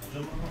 Hocam ama